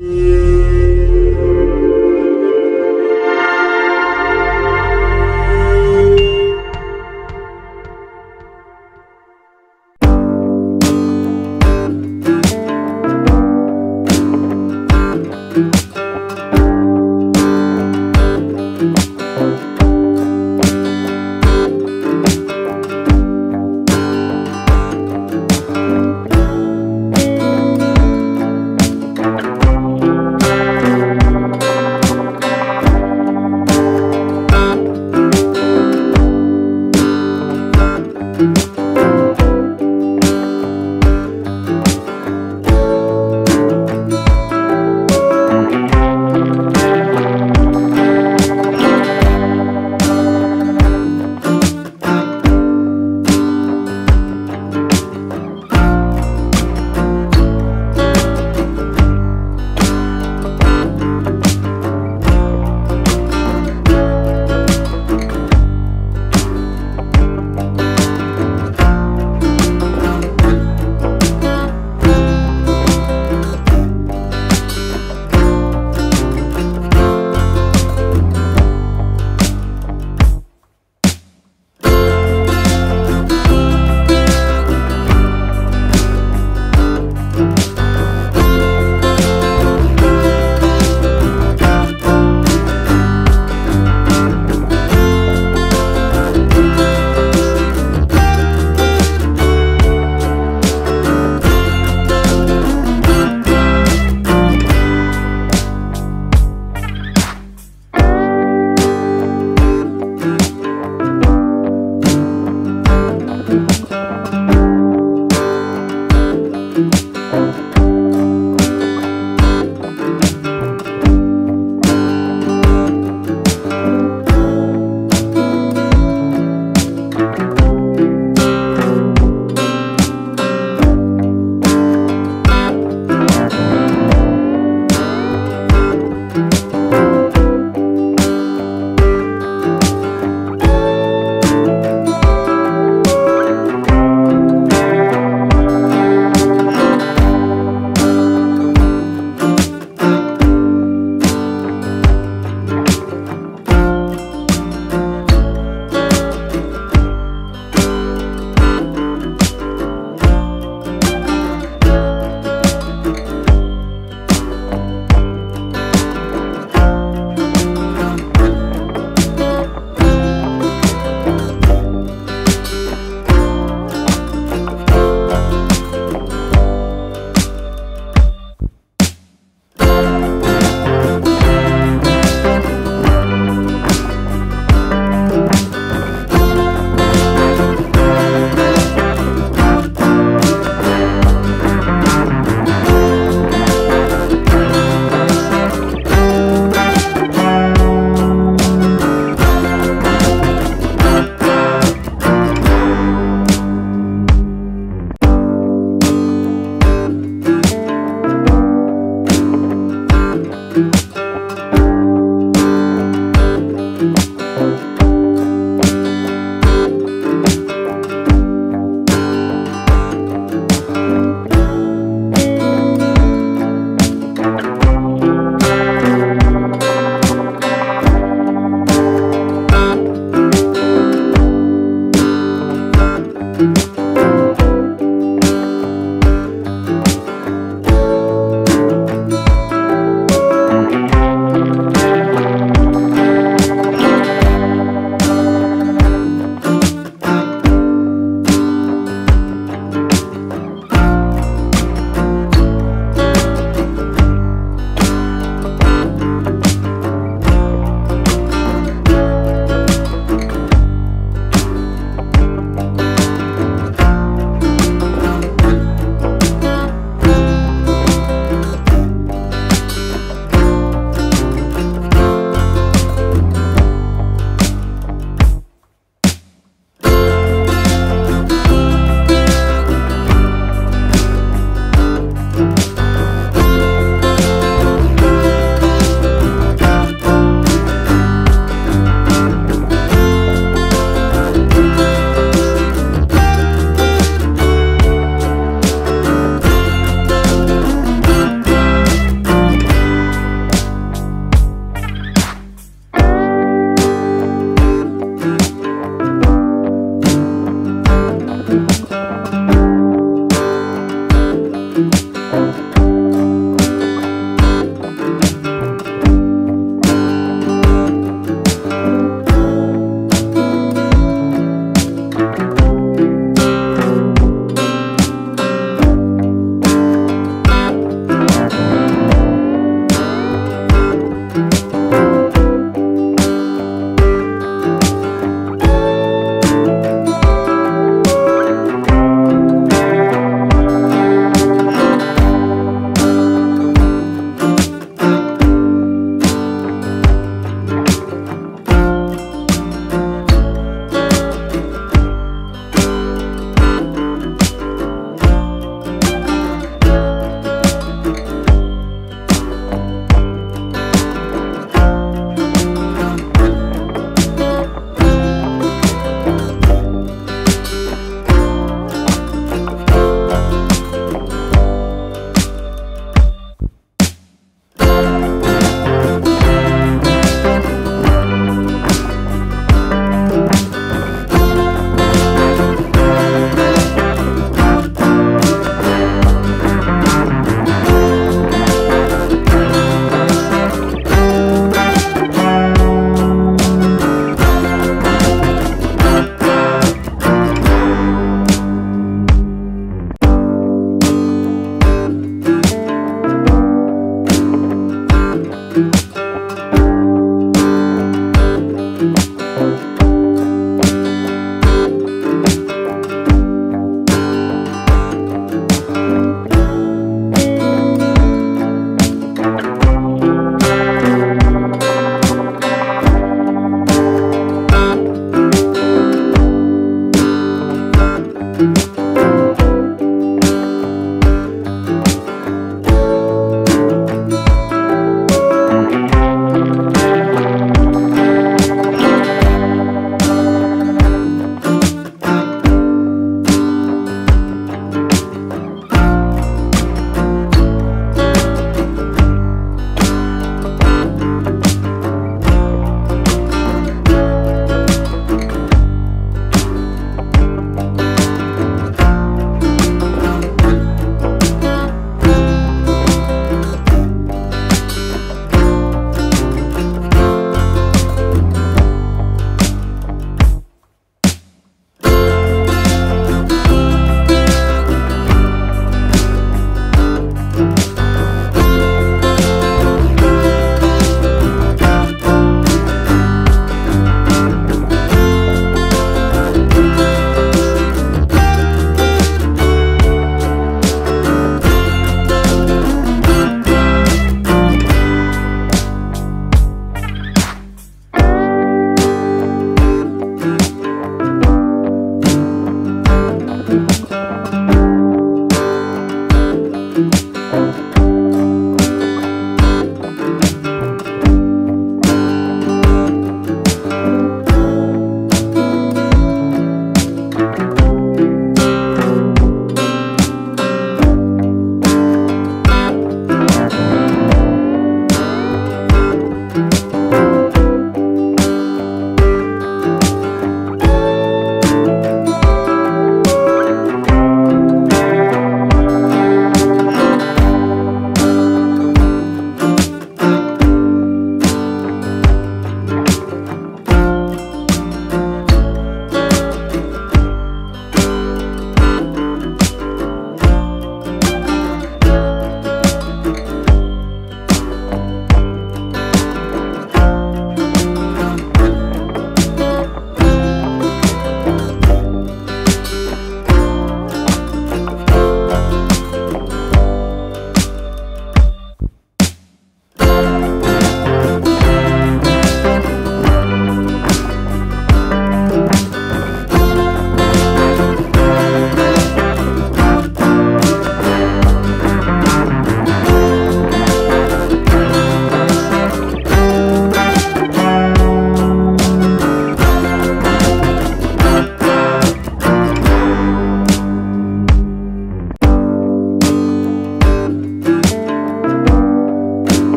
you.